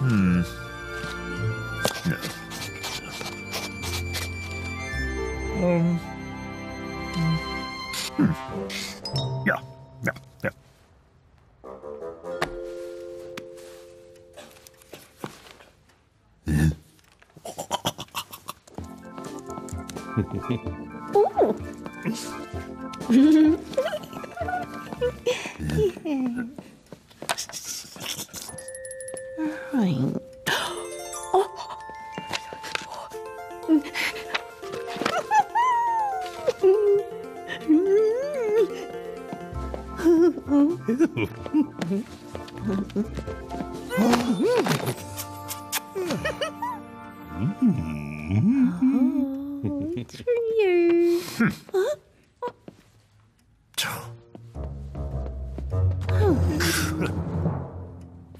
Hmm. No. Um. Hmm. Yeah. Yeah. Yeah. Ooh. yeah. Right. Oh, it's for you. Hmm.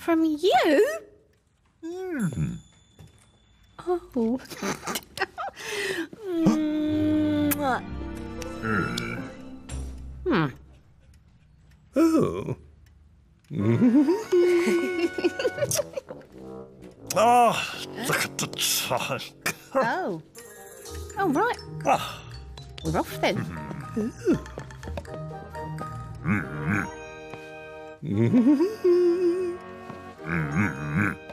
From you? Oh. Mwah. Hmm. Oh. Hmm. oh, ah, look at the time. Oh. Oh, right. Ah. We're off then. Oh.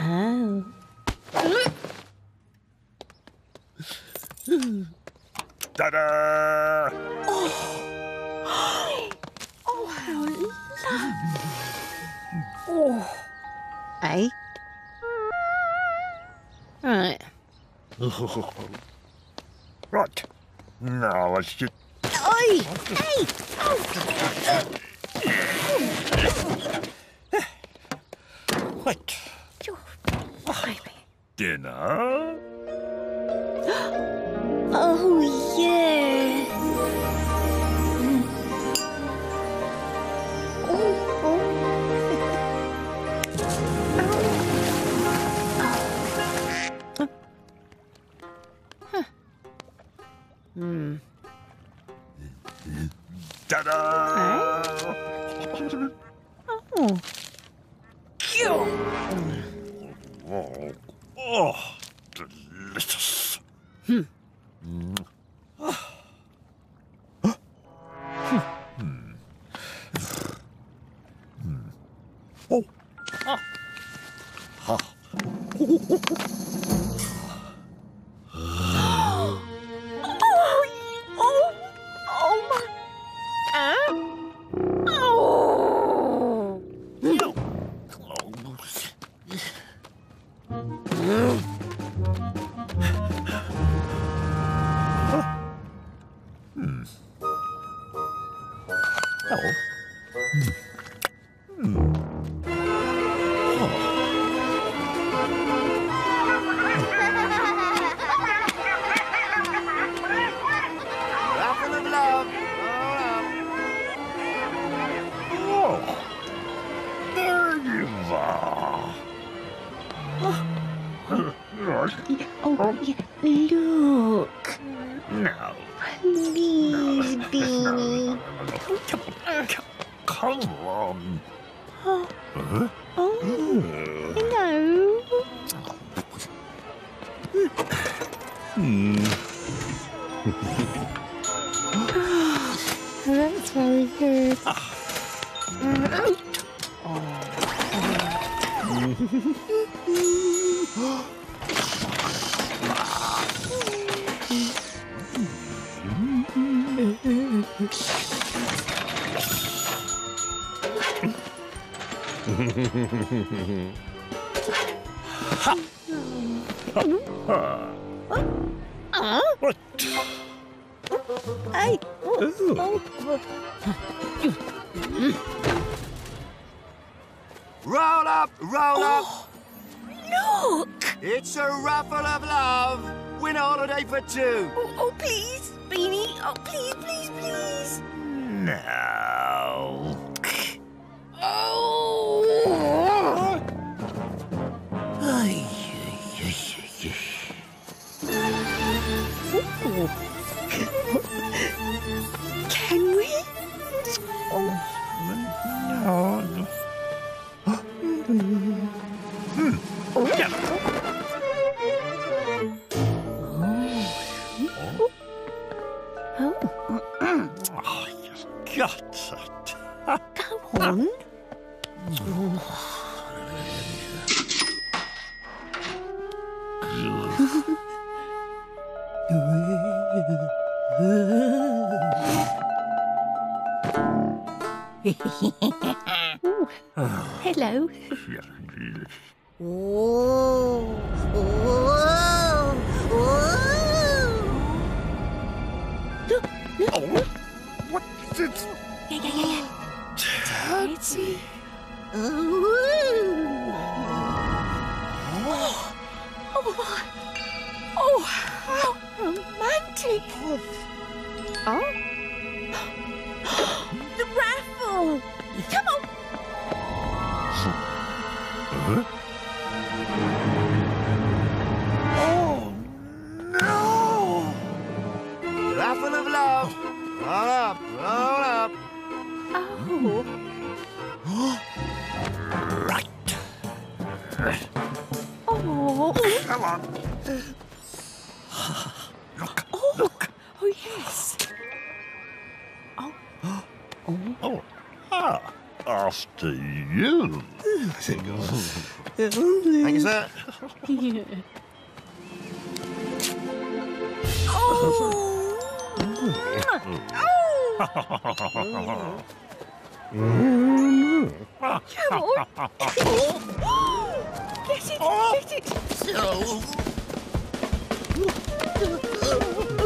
Oh. Ta-da! Oh, how lovely. Oh. Eh? Right. right. Now I should. Oi! Hey! Oh! What? Oh, baby. Dinner? Ta-da! Oh. Oh, oh, delicious. Hmm. Oh. Oh, Hmm. Oh. Raffle of love. Oh. There you are. Oh, yeah. That's very good. Uh, Ay. Oh, oh. Roll up, roll up. Oh, look! It's a raffle of love. Win a holiday for two. Oh, oh please, Beanie. Oh, please, please, please. No. Oh! Ay, ay, ay, ay. Ooh. guts. Go on. Ah. oh, hello. Romantic. Oh. the raffle. Come on. Huh? Oh, no! Raffle of love. Roll up, roll up. Oh. Right. Oh. Come on. Look, look. Oh. Oh. Oh. Oh, ah, after you. Thank you, sir. Oh. Come on. Get it, get it. Roll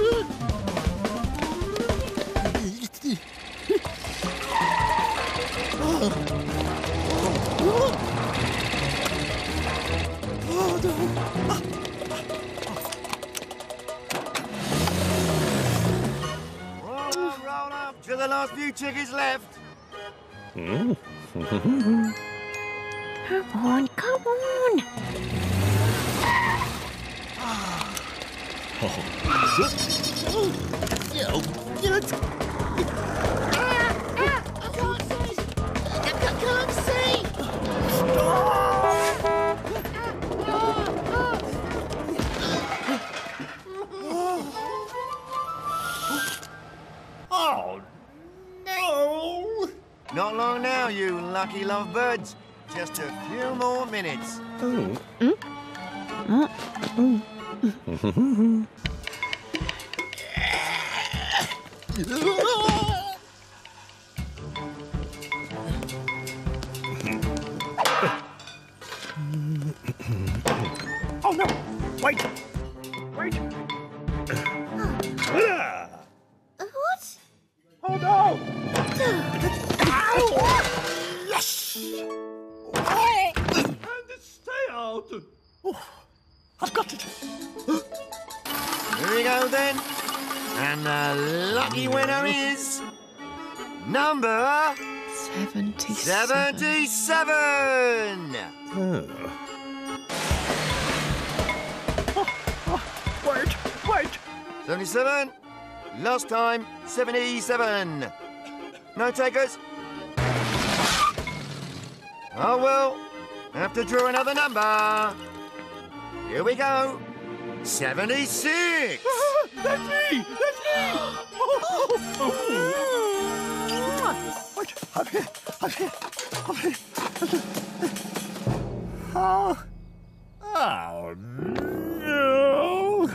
last few tickets left. Come on, come on. Oh, now, you lucky lovebirds. Just a few more minutes. Oh, no! Wait! Wait! Out! Oh, I've got it! Here we go then. And the lucky winner is number 77. 77. Wait! Wait! 77. Last time, 77. No takers? Oh well, have to draw another number. Here we go. 76! That's me! That's me! oh. Wait, I'm here, I'm here, I'm here. Oh. Oh, no!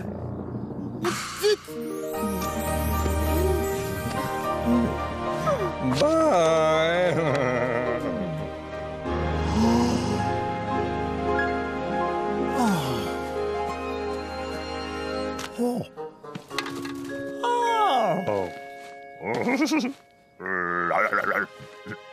Bye! Oh. Oh. oh.